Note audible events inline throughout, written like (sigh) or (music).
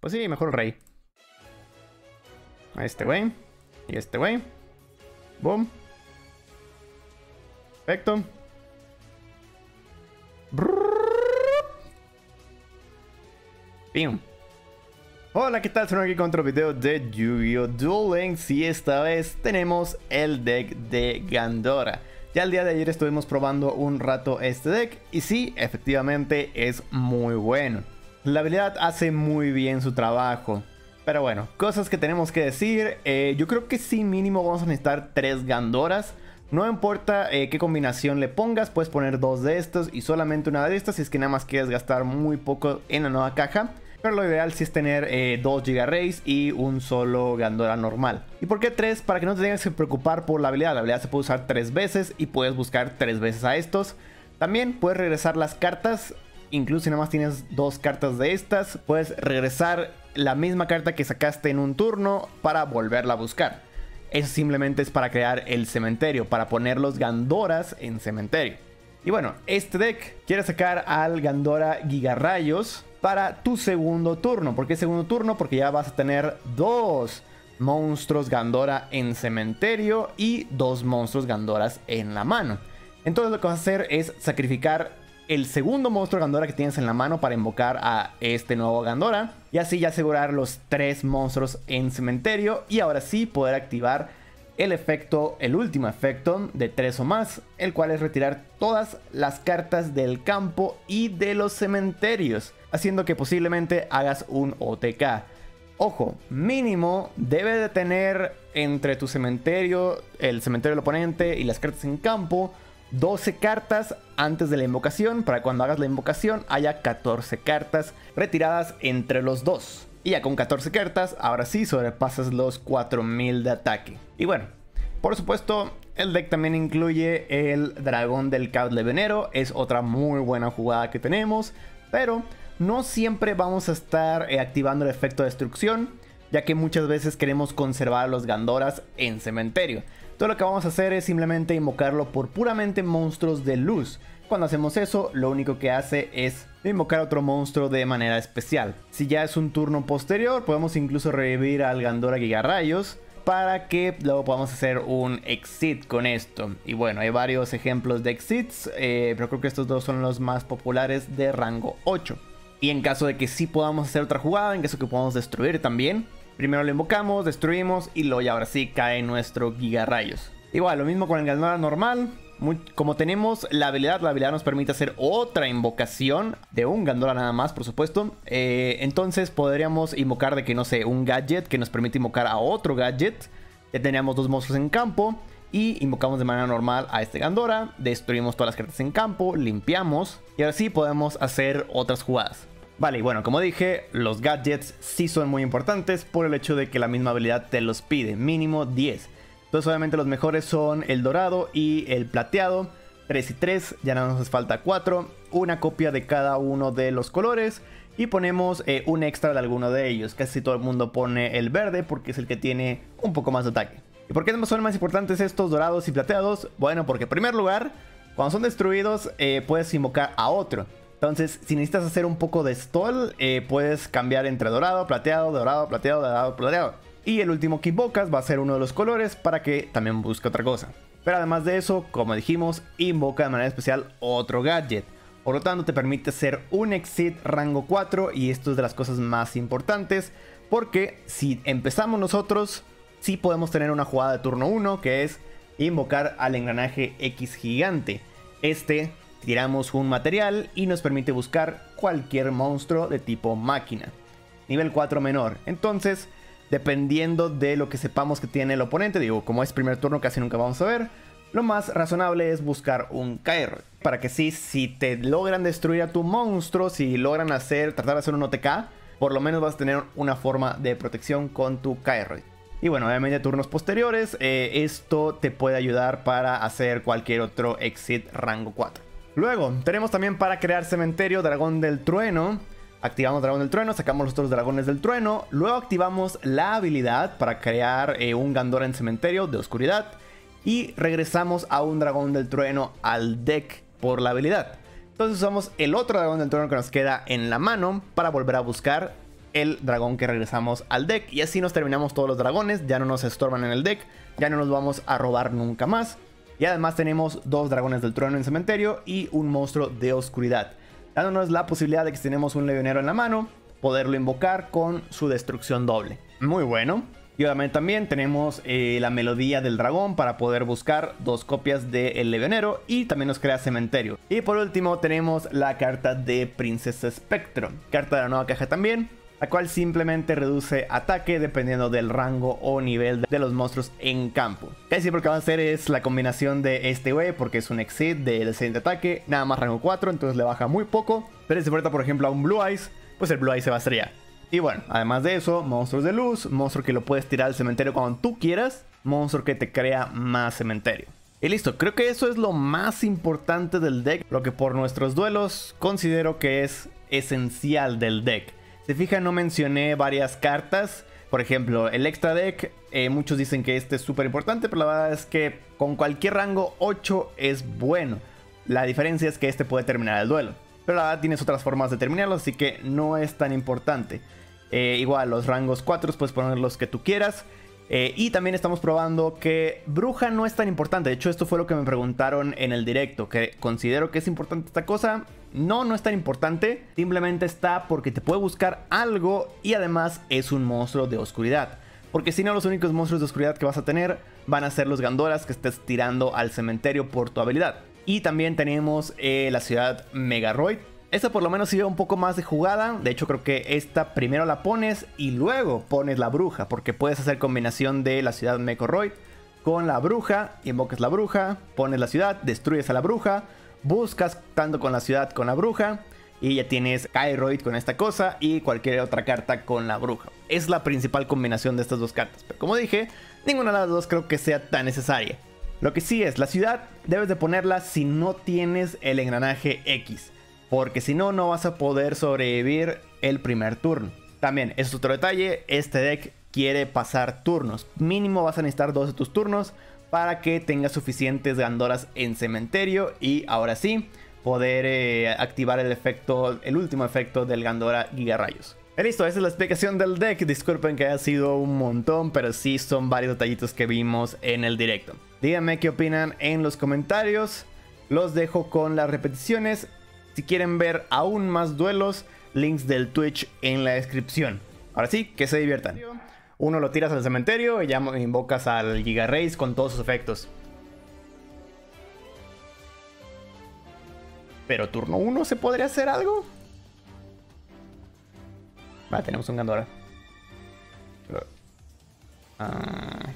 Pues sí, mejor rey. A este güey. Y este güey. Boom. Perfecto. Pim. Hola, ¿qué tal? Soy aquí con otro video de Yu-Gi-Oh! Duel Links y esta vez tenemos el deck de Gandora. Ya el día de ayer estuvimos probando un rato este deck y sí, efectivamente es muy bueno. La habilidad hace muy bien su trabajo. Pero bueno, cosas que tenemos que decir. Eh, yo creo que sí mínimo vamos a necesitar tres Gandoras. No importa eh, qué combinación le pongas, puedes poner dos de estos y solamente una de estas si es que nada más quieres gastar muy poco en la nueva caja. Pero lo ideal sí es tener eh, dos Giga Rays y un solo Gandora normal. ¿Y por qué tres? Para que no te tengas que preocupar por la habilidad. La habilidad se puede usar tres veces y puedes buscar tres veces a estos. También puedes regresar las cartas. Incluso si nada más tienes dos cartas de estas, puedes regresar la misma carta que sacaste en un turno para volverla a buscar. Eso simplemente es para crear el cementerio, para poner los Gandoras en cementerio. Y bueno, este deck quiere sacar al Gandora Gigarrayos para tu segundo turno. ¿Por qué segundo turno? Porque ya vas a tener dos monstruos Gandora en cementerio y dos monstruos Gandoras en la mano. Entonces lo que vas a hacer es sacrificar el segundo monstruo Gandora que tienes en la mano para invocar a este nuevo Gandora. Y así ya asegurar los tres monstruos en cementerio. Y ahora sí poder activar el efecto, el último efecto de tres o más. El cual es retirar todas las cartas del campo y de los cementerios. Haciendo que posiblemente hagas un OTK. Ojo, mínimo debe de tener entre tu cementerio, el cementerio del oponente y las cartas en campo 12 cartas antes de la invocación, para cuando hagas la invocación haya 14 cartas retiradas entre los dos. Y ya con 14 cartas, ahora sí sobrepasas los 4000 de ataque. Y bueno, por supuesto, el deck también incluye el dragón del Cable Venero, es otra muy buena jugada que tenemos, pero no siempre vamos a estar eh, activando el efecto de destrucción, ya que muchas veces queremos conservar a los Gandoras en cementerio. Todo lo que vamos a hacer es simplemente invocarlo por puramente monstruos de luz. Cuando hacemos eso, lo único que hace es invocar otro monstruo de manera especial. Si ya es un turno posterior, podemos incluso revivir al Gandora Gigarrayos para que luego podamos hacer un exit con esto. Y bueno, hay varios ejemplos de exits, eh, pero creo que estos dos son los más populares de rango 8. Y en caso de que sí podamos hacer otra jugada, en caso de que podamos destruir también, Primero lo invocamos, destruimos y luego ya ahora sí cae nuestro Giga Rayos. Igual, lo mismo con el Gandora normal. como tenemos la habilidad, la habilidad nos permite hacer otra invocación de un Gandora nada más, por supuesto. Eh, entonces podríamos invocar de que, no sé, un gadget que nos permite invocar a otro gadget. Ya teníamos dos monstruos en campo. Y invocamos de manera normal a este Gandora. Destruimos todas las cartas en campo, limpiamos. Y ahora sí podemos hacer otras jugadas. Vale, y bueno, como dije, los gadgets sí son muy importantes por el hecho de que la misma habilidad te los pide, mínimo 10. Entonces obviamente los mejores son el dorado y el plateado, 3 y 3, ya no nos hace falta 4, una copia de cada uno de los colores y ponemos eh, un extra de alguno de ellos. Casi todo el mundo pone el verde porque es el que tiene un poco más de ataque. ¿Y por qué son más importantes estos dorados y plateados? Bueno, porque en primer lugar, cuando son destruidos eh, puedes invocar a otro. Entonces, si necesitas hacer un poco de stall, eh, puedes cambiar entre dorado, plateado, dorado, plateado, dorado, plateado. Y el último que invocas va a ser uno de los colores para que también busque otra cosa. Pero además de eso, como dijimos, invoca de manera especial otro gadget. Por lo tanto, te permite hacer un exit rango 4 y esto es de las cosas más importantes. Porque si empezamos nosotros, sí podemos tener una jugada de turno 1 que es invocar al engranaje X gigante. Este Tiramos un material y nos permite buscar cualquier monstruo de tipo máquina. Nivel 4 menor. Entonces, dependiendo de lo que sepamos que tiene el oponente, digo, como es primer turno casi nunca vamos a ver, lo más razonable es buscar un Kairo. Para que sí, si te logran destruir a tu monstruo, si logran hacer, tratar de hacer un OTK, por lo menos vas a tener una forma de protección con tu Kairo. Y bueno, obviamente turnos posteriores, eh, esto te puede ayudar para hacer cualquier otro exit rango 4. Luego, tenemos también para crear cementerio Dragón del Trueno. Activamos Dragón del Trueno, sacamos los otros dragones del trueno. Luego activamos la habilidad para crear eh, un Gandora en cementerio de oscuridad. Y regresamos a un dragón del trueno al deck por la habilidad. Entonces usamos el otro dragón del trueno que nos queda en la mano para volver a buscar el dragón que regresamos al deck. Y así nos terminamos todos los dragones, ya no nos estorban en el deck, ya no nos vamos a robar nunca más. Y además tenemos dos dragones del trueno en cementerio y un monstruo de oscuridad. Dándonos la posibilidad de que si tenemos un legionero en la mano, poderlo invocar con su destrucción doble. Muy bueno. Y obviamente también tenemos eh, la melodía del dragón para poder buscar dos copias del de y también nos crea cementerio. Y por último tenemos la carta de Princesa Spectro, carta de la nueva caja también, la cual simplemente reduce ataque dependiendo del rango o nivel de los monstruos en campo. Casi lo que va a hacer es la combinación de este güey porque es un exit del siguiente ataque, nada más rango 4, entonces le baja muy poco. Pero si enfrenta por ejemplo a un Blue Eyes, pues el Blue Eyes se va a estrellar. Y bueno, además de eso, monstruos de luz, monstruo que lo puedes tirar al cementerio cuando tú quieras, monstruo que te crea más cementerio. Y listo, creo que eso es lo más importante del deck, lo que por nuestros duelos considero que es esencial del deck. Se fijan, no mencioné varias cartas. Por ejemplo, el extra deck, eh, muchos dicen que este es súper importante, pero la verdad es que con cualquier rango 8 es bueno. La diferencia es que este puede terminar el duelo. Pero la verdad tienes otras formas de terminarlo, así que no es tan importante. Eh, igual, los rangos 4 puedes poner los que tú quieras. Eh, y también estamos probando que bruja no es tan importante. De hecho, esto fue lo que me preguntaron en el directo. Que considero que es importante esta cosa. No, no es tan importante. Simplemente está porque te puede buscar algo y además es un monstruo de oscuridad. Porque si no, los únicos monstruos de oscuridad que vas a tener van a ser los Gandoras que estés tirando al cementerio por tu habilidad. Y también tenemos eh, la ciudad Megaroid, esta por lo menos sigue un poco más de jugada. De hecho, creo que esta primero la pones y luego pones la bruja. Porque puedes hacer combinación de la ciudad Mecoroid con la bruja. Invocas la bruja, pones la ciudad, destruyes a la bruja. Buscas tanto con la ciudad con la bruja. Y ya tienes Kairoid con esta cosa y cualquier otra carta con la bruja. Es la principal combinación de estas dos cartas. Pero como dije, ninguna de las dos creo que sea tan necesaria. Lo que sí es, la ciudad debes de ponerla si no tienes el engranaje X. Porque si no, no vas a poder sobrevivir el primer turno. También, es otro detalle, este deck quiere pasar turnos. Mínimo vas a necesitar dos de tus turnos para que tengas suficientes gandoras en cementerio. Y ahora sí, poder eh, activar el efecto, el último efecto del Gandora Gigarrayos. Listo, esa es la explicación del deck. Disculpen que haya sido un montón, pero sí son varios detallitos que vimos en el directo. Díganme qué opinan en los comentarios. Los dejo con las repeticiones si quieren ver aún más duelos, links del Twitch en la descripción. Ahora sí, que se diviertan. Uno lo tiras al cementerio y ya invocas al Giga Race con todos sus efectos. Pero turno 1 se podría hacer algo. Vale, tenemos un Gandora. Ah,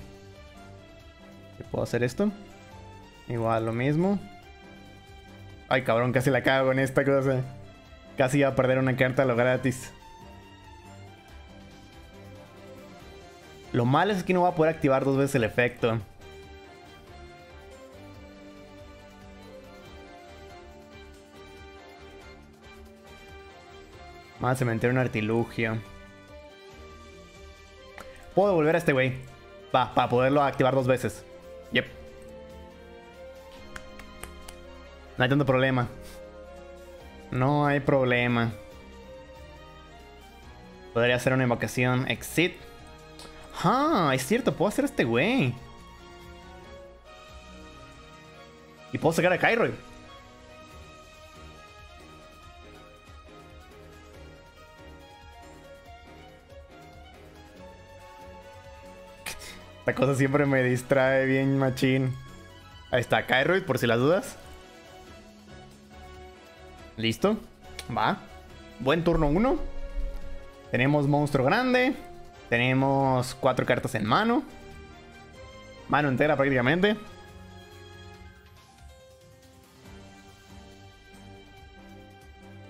¿Puedo hacer esto? Igual lo mismo. Ay, cabrón, casi la cago en esta cosa. Casi iba a perder una carta a lo gratis. Lo malo es que no va a poder activar dos veces el efecto. Más cementerio un artilugio. Puedo volver a este güey. Va, para poderlo activar dos veces. No hay tanto problema. No hay problema. Podría hacer una invocación exit. Ah, es cierto, puedo hacer este güey. Y puedo sacar a Kyroid. Esta (laughs) cosa siempre me distrae bien machín. Ahí está, Kyroid, por si las dudas. Listo. Va. Buen turno 1. Tenemos monstruo grande. Tenemos cuatro cartas en mano. Mano entera prácticamente.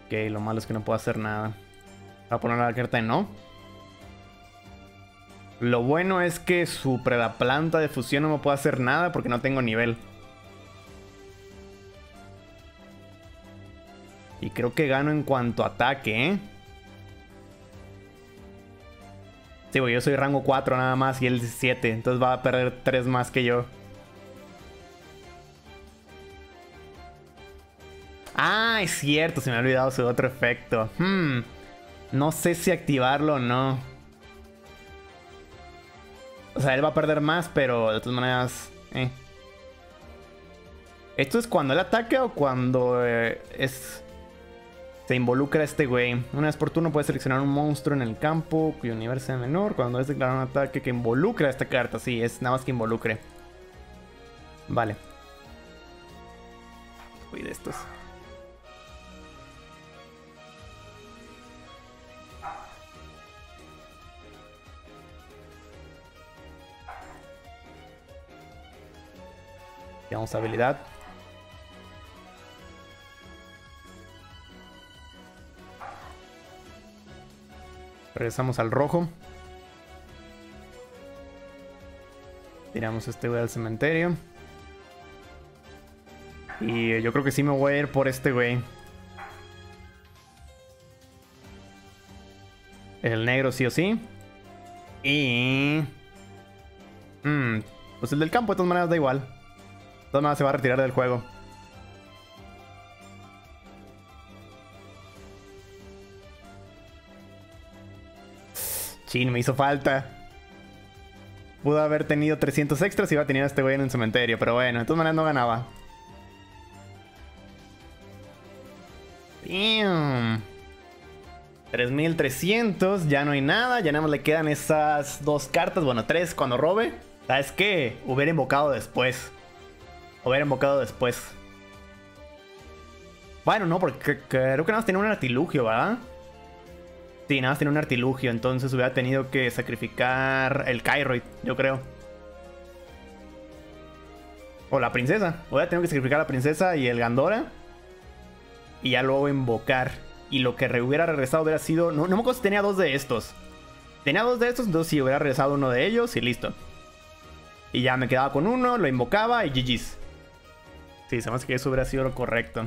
Ok, lo malo es que no puedo hacer nada. Voy a poner la carta en no. Lo bueno es que su predaplanta de fusión no me puede hacer nada porque no tengo nivel. Creo que gano en cuanto ataque, ¿eh? Sí, yo soy rango 4 nada más y él 7. Entonces va a perder 3 más que yo. Ah, es cierto, se me ha olvidado su otro efecto. Hmm. No sé si activarlo o no. O sea, él va a perder más, pero de todas maneras... Eh. ¿Esto es cuando él ataca o cuando eh, es... Se involucra este güey? Una vez por turno puede seleccionar un monstruo en el campo cuyo nivel sea menor. Cuando es declarar un ataque que involucra esta carta. Sí, es nada más que involucre. Vale. Cuide estos. Tenemos habilidad. Regresamos al rojo. Tiramos este güey al cementerio. Y yo creo que sí me voy a ir por este güey. El negro sí o sí. Y... Mm, pues el del campo de todas maneras da igual. De todas maneras se va a retirar del juego. Chin, me hizo falta. Pudo haber tenido 300 extras y iba a tener a este güey en un cementerio. Pero bueno, de todas maneras no ganaba. 3300, ya no hay nada, ya nada más le quedan esas dos cartas, bueno, tres cuando robe. ¿Sabes qué? Hubiera invocado después. Hubiera invocado después. Bueno, no, porque creo que nada más tenía un artilugio, ¿verdad? Sí, nada más tenía un artilugio, entonces hubiera tenido que sacrificar el Kairoid, yo creo. O la princesa. Hubiera tenido que sacrificar a la princesa y el Gandora y ya luego invocar. Y lo que hubiera regresado hubiera sido. No, no me acuerdo si tenía dos de estos. Tenía dos de estos, entonces sí hubiera regresado uno de ellos y listo. Y ya me quedaba con uno, lo invocaba y GG's. Sí, se me hace que eso hubiera sido lo correcto.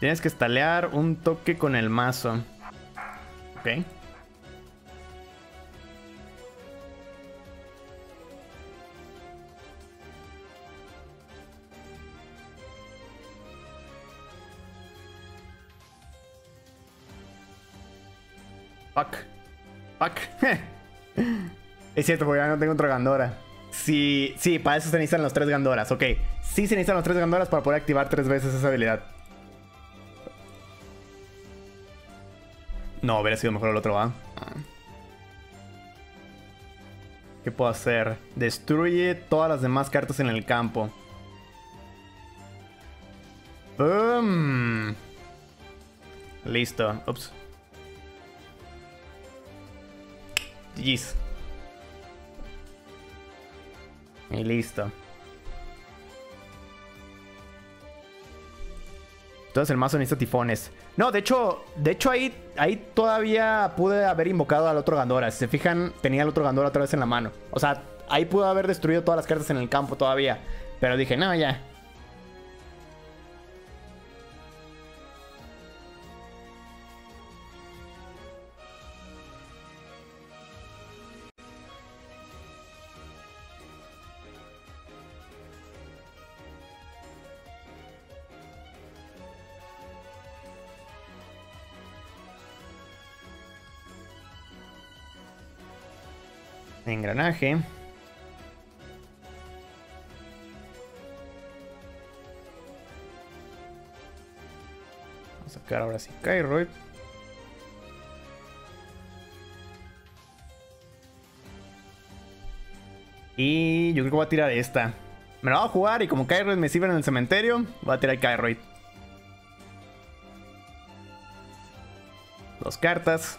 Tienes que estalear un toque con el mazo. Ok. Fuck. Fuck. (laughs) es cierto, porque ya no tengo otra Gandora. Sí, sí, para eso se necesitan los tres Gandoras. Ok, sí se necesitan los tres Gandoras para poder activar tres veces esa habilidad. No, hubiera sido mejor el otro, ¿va? ¿Qué puedo hacer? Destruye todas las demás cartas en el campo. Boom. Listo. Ups. GG's. Y listo. Entonces el mazo necesita tifones. No, de hecho, de hecho ahí, ahí todavía pude haber invocado al otro Gandora. Si se fijan, tenía el otro Gandora otra vez en la mano. O sea, ahí pude haber destruido todas las cartas en el campo todavía. Pero dije, no, ya. Engranaje. Vamos a sacar ahora sí Kairoid. Y yo creo que voy a tirar esta. Me la voy a jugar y como Kairoid me sirve en el cementerio, voy a tirar Kairoid. Dos cartas.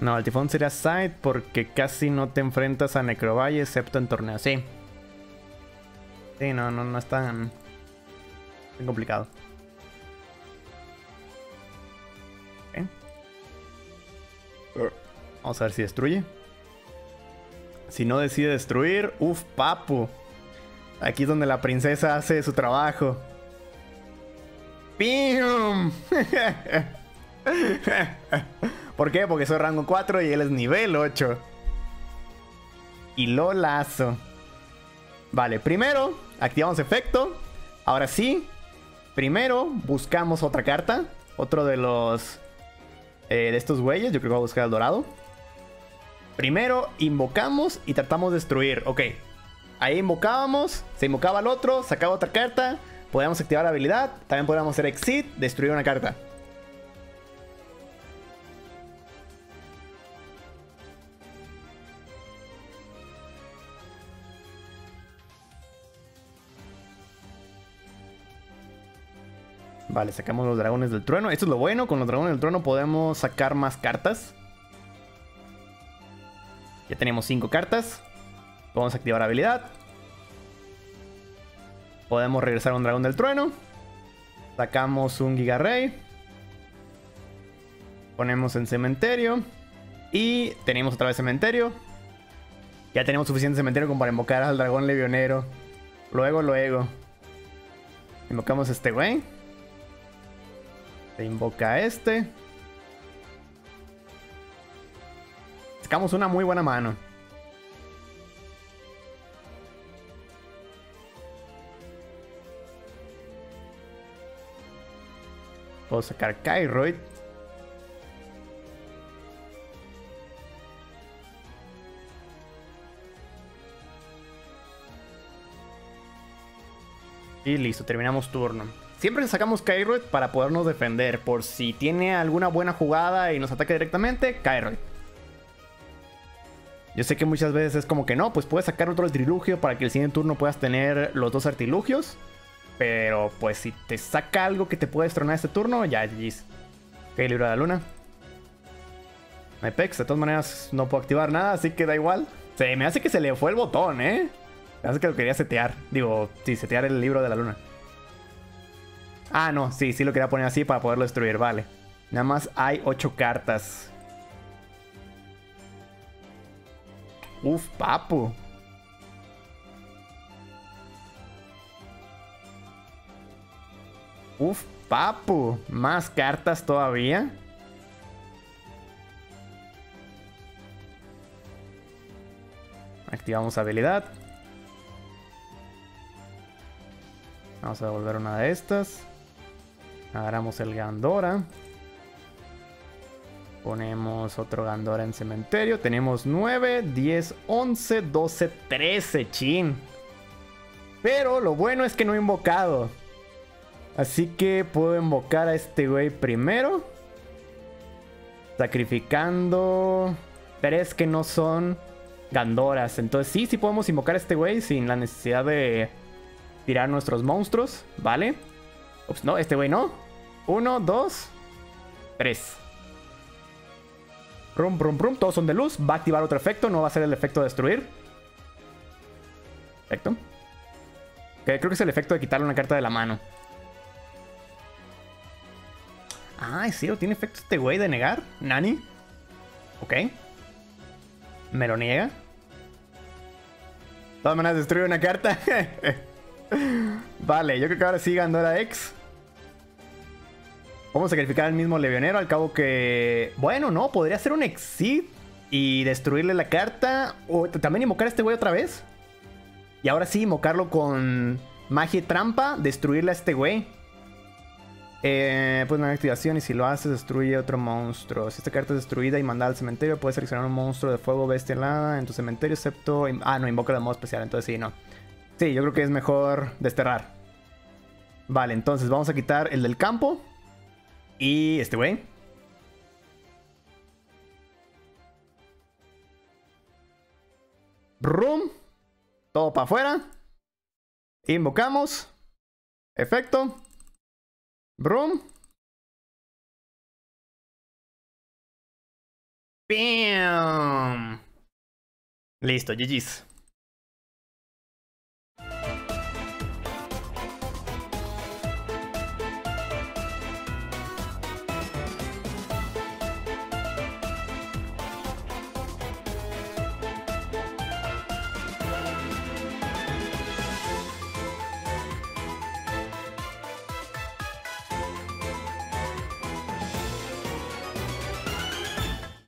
No, el tifón sería side porque casi no te enfrentas a Necrovalle excepto en torneos. Sí. Sí, no, no, no es tan, tan complicado. Vamos a ver si destruye. Si no decide destruir, uff, papu. Aquí es donde la princesa hace su trabajo. ¡Pim! (laughs) (laughs) ¿Por qué? Porque soy rango 4 y él es nivel 8. Y lo lazo. Vale, primero activamos efecto. Ahora sí, primero buscamos otra carta. Otro de los... Eh, de estos güeyes. Yo creo que voy a buscar el dorado. Primero invocamos y tratamos de destruir. Ok. Ahí invocábamos, se invocaba al otro, sacaba otra carta. Podíamos activar la habilidad. También podíamos hacer exit, destruir una carta. Vale, sacamos los dragones del trueno. Esto es lo bueno, con los dragones del trueno podemos sacar más cartas. Ya tenemos 5 cartas. Podemos activar habilidad. Podemos regresar a un dragón del trueno. Sacamos un Giga Rey. Ponemos en cementerio. Y tenemos otra vez cementerio. Ya tenemos suficiente cementerio como para invocar al dragón levionero. Luego, luego. Invocamos este güey. Se invoca a este. Sacamos una muy buena mano. Puedo sacar Kairoid. Y listo, terminamos turno. Siempre sacamos Kairoid para podernos defender. Por si tiene alguna buena jugada y nos ataque directamente, Kairoid. Yo sé que muchas veces es como que no, pues puedes sacar otro artilugio para que el siguiente turno puedas tener los dos artilugios. Pero pues si te saca algo que te puede destronar este turno, ya GG's. Ok, libro de la luna. Me pex, de todas maneras no puedo activar nada, así que da igual. Se me hace que se le fue el botón, ¿eh? Me hace que lo quería setear. Digo, sí, setear el libro de la luna. Ah, no, sí, sí lo quería poner así para poderlo destruir, vale. Nada más hay 8 cartas. Uf, papu. Uf, papu. Más cartas todavía. Activamos habilidad. Vamos a devolver una de estas. Agarramos el Gandora. Ponemos otro Gandora en cementerio. Tenemos 9, 10, 11, 12, 13, chin. Pero lo bueno es que no he invocado. Así que puedo invocar a este güey primero. Sacrificando tres que no son Gandoras. Entonces sí, sí podemos invocar a este güey sin la necesidad de tirar nuestros monstruos. ¿Vale? Ups, no, este güey no. Uno, dos, tres. Rum, rum, rum. Todos son de luz. Va a activar otro efecto. No va a ser el efecto de destruir. Perfecto. creo que es el efecto de quitarle una carta de la mano. Ah, sí, ¿Tiene efecto este güey de negar? ¿Nani? Ok. Me lo niega. De todas maneras, destruye una carta. (laughs) vale, yo creo que ahora sí Gandora X. Vamos a sacrificar al mismo Levionero. Al cabo que... Bueno, no, podría ser un Exit y destruirle la carta. O también invocar a este güey otra vez. Y ahora sí, invocarlo con magia y trampa. Destruirle a este güey. Eh, pues una activación y si lo haces destruye otro monstruo. Si esta carta es destruida y mandada al cementerio, puedes seleccionar un monstruo de fuego bestia en tu cementerio, excepto... Ah, no, invoca de modo especial, entonces sí, no. Sí, yo creo que es mejor desterrar. Vale, entonces vamos a quitar el del campo. Y este güey. Room. Todo para afuera. Invocamos. Efecto. Brum. ¡Bam! Listo, GG's.